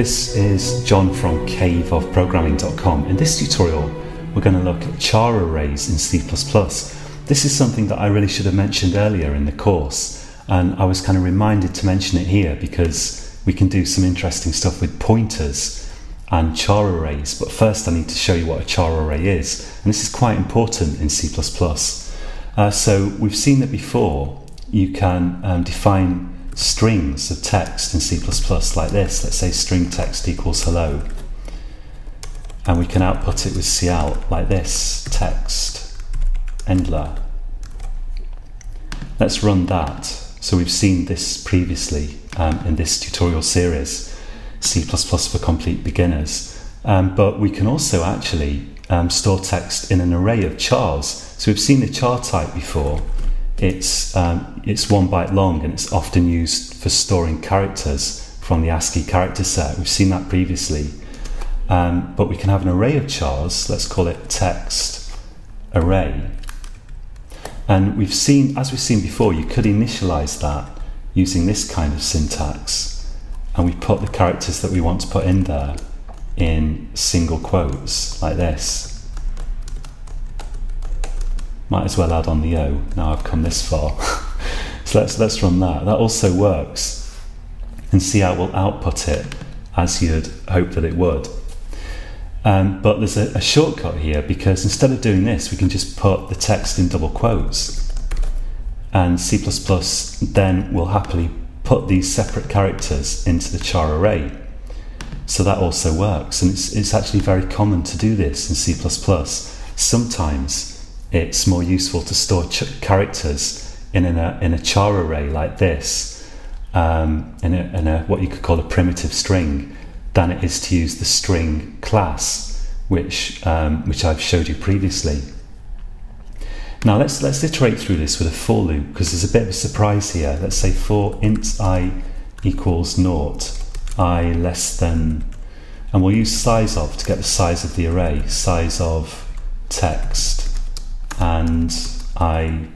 This is John from caveofprogramming.com. In this tutorial, we're going to look at char arrays in C++. This is something that I really should have mentioned earlier in the course, and I was kind of reminded to mention it here because we can do some interesting stuff with pointers and char arrays. But first, I need to show you what a char array is, and this is quite important in C++. Uh, so we've seen that before. You can um, define strings of text in C++ like this. Let's say string text equals hello. And we can output it with cout like this, text, endl. Let's run that. So we've seen this previously um, in this tutorial series, C++ for complete beginners. Um, but we can also actually um, store text in an array of chars. So we've seen the char type before, it's, um, it's one byte long and it's often used for storing characters from the ASCII character set. We've seen that previously. Um, but we can have an array of chars, let's call it text array. And we've seen, as we've seen before, you could initialize that using this kind of syntax. And we put the characters that we want to put in there in single quotes, like this. Might as well add on the O. Now I've come this far. so let's let's run that. That also works. And cout will output it as you'd hope that it would. Um, but there's a, a shortcut here because instead of doing this, we can just put the text in double quotes. And C++ then will happily put these separate characters into the char array. So that also works. And it's, it's actually very common to do this in C++. Sometimes it's more useful to store characters in a, in a char array like this, um, in, a, in a, what you could call a primitive string, than it is to use the string class, which, um, which I've showed you previously. Now let's, let's iterate through this with a for loop, because there's a bit of a surprise here. Let's say for int i equals naught, i less than, and we'll use size of to get the size of the array, size of text and I++.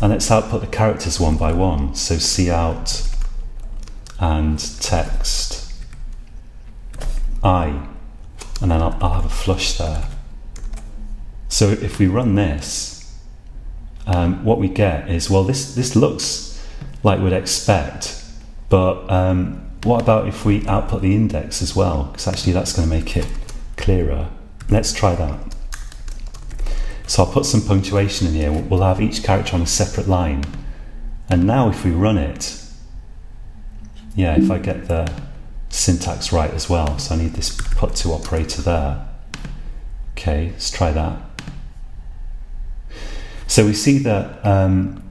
And let's output the characters one by one. So cout and text I, and then I'll, I'll have a flush there. So if we run this, um, what we get is, well, this, this looks like we'd expect, but um, what about if we output the index as well? Because actually that's going to make it clearer. Let's try that. So I'll put some punctuation in here. We'll have each character on a separate line. And now if we run it, yeah, if I get the syntax right as well. So I need this put to operator there. Okay, let's try that. So we see that um,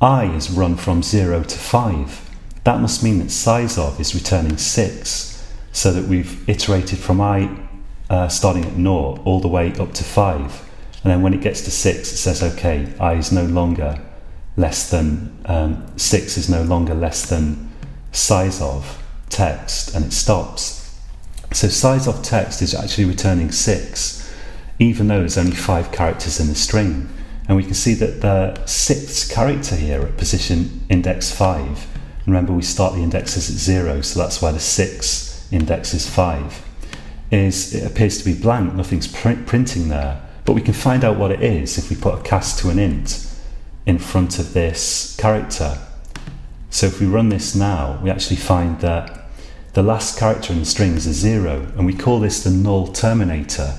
i is run from 0 to 5. That must mean that size of is returning 6, so that we've iterated from i uh, starting at 0 all the way up to 5. And then when it gets to six, it says, okay, i is no longer less than, um, six is no longer less than size of text, and it stops. So size of text is actually returning six, even though there's only five characters in the string. And we can see that the sixth character here at position index five, remember we start the indexes at zero, so that's why the sixth index is five, is it appears to be blank, nothing's pr printing there. But we can find out what it is if we put a cast to an int in front of this character. So if we run this now, we actually find that the last character in the string is a zero, and we call this the null terminator,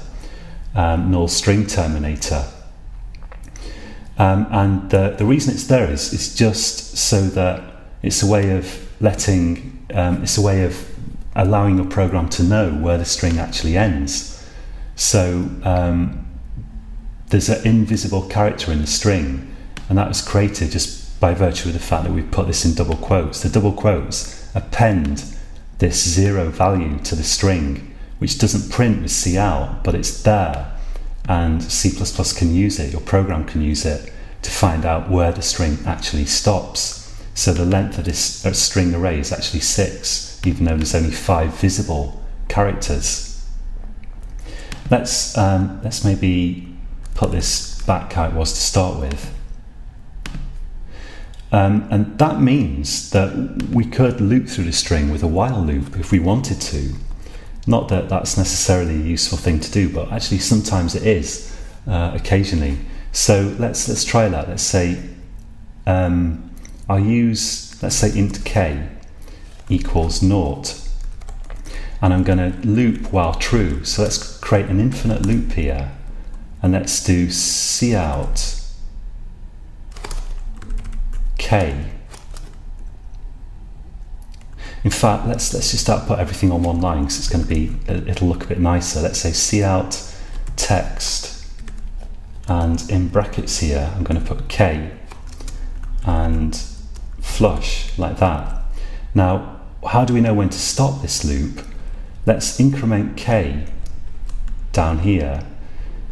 um, null string terminator. Um, and the, the reason it's there is, is just so that it's a way of letting, um, it's a way of allowing your program to know where the string actually ends. So um, there's an invisible character in the string, and that was created just by virtue of the fact that we put this in double quotes. The double quotes append this zero value to the string, which doesn't print with cout, but it's there, and C++ can use it, your program can use it to find out where the string actually stops. So the length of this string array is actually six, even though there's only five visible characters. Let's um, let's maybe put this back how it was to start with. Um, and that means that we could loop through the string with a while loop if we wanted to. Not that that's necessarily a useful thing to do, but actually sometimes it is, uh, occasionally. So let's let's try that. Let's say um, I'll use let's say int k equals naught, and I'm going to loop while true. So let's create an infinite loop here, and let's do cout k. In fact, let's let's just start put everything on one line because it's going to be it'll look a bit nicer. Let's say cout text, and in brackets here I'm going to put k and flush like that. Now, how do we know when to stop this loop? Let's increment k down here.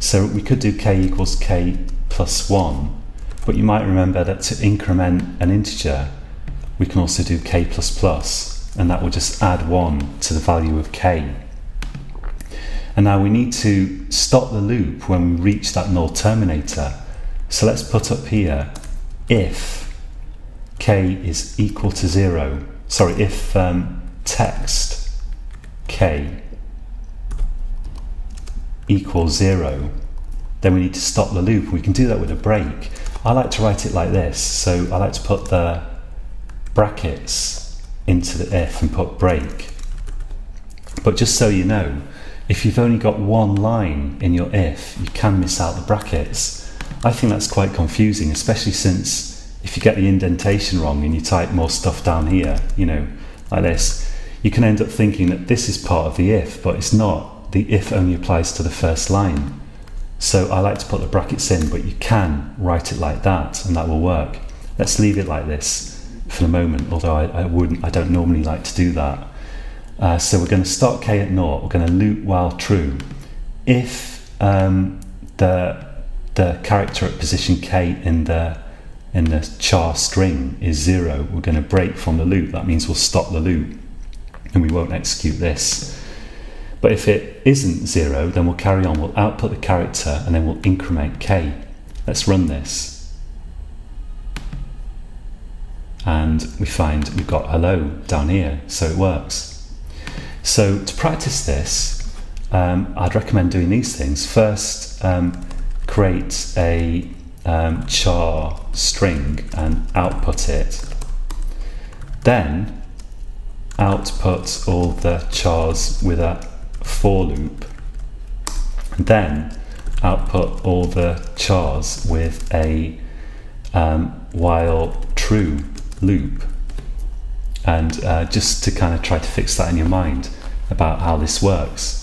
So we could do k equals k plus 1 but you might remember that to increment an integer, we can also do k++, and that will just add 1 to the value of k. And now we need to stop the loop when we reach that null terminator. So let's put up here if k is equal to 0, sorry, if um, text k equals 0, then we need to stop the loop. We can do that with a break. I like to write it like this. So I like to put the brackets into the if and put break. But just so you know, if you've only got one line in your if, you can miss out the brackets. I think that's quite confusing, especially since if you get the indentation wrong and you type more stuff down here, you know, like this, you can end up thinking that this is part of the if, but it's not. The if only applies to the first line. So I like to put the brackets in, but you can write it like that and that will work. Let's leave it like this for the moment, although I, I wouldn't, I don't normally like to do that. Uh, so we're going to start k at naught, we're going to loop while true. If um, the, the character at position k in the, in the char string is zero, we're going to break from the loop. That means we'll stop the loop and we won't execute this. But if it isn't zero, then we'll carry on. We'll output the character and then we'll increment k. Let's run this. And we find we've got hello down here, so it works. So to practice this, um, I'd recommend doing these things. First, um, create a um, char string and output it. Then output all the chars with a for loop, and then output all the chars with a um, while true loop. And uh, just to kind of try to fix that in your mind about how this works.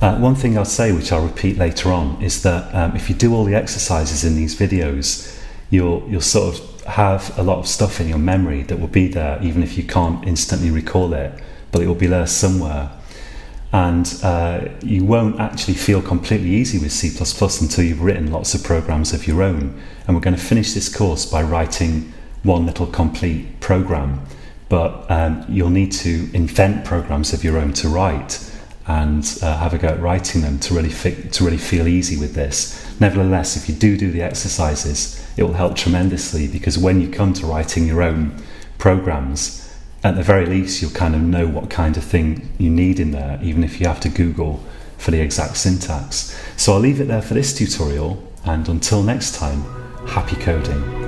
Uh, one thing I'll say, which I'll repeat later on, is that um, if you do all the exercises in these videos, you'll you'll sort of have a lot of stuff in your memory that will be there, even if you can't instantly recall it, but it will be there somewhere and uh, you won't actually feel completely easy with C++ until you've written lots of programs of your own. And we're going to finish this course by writing one little complete program, but um, you'll need to invent programs of your own to write and uh, have a go at writing them to really to really feel easy with this. Nevertheless, if you do do the exercises, it will help tremendously because when you come to writing your own programs, at the very least, you'll kind of know what kind of thing you need in there, even if you have to Google for the exact syntax. So I'll leave it there for this tutorial, and until next time, happy coding.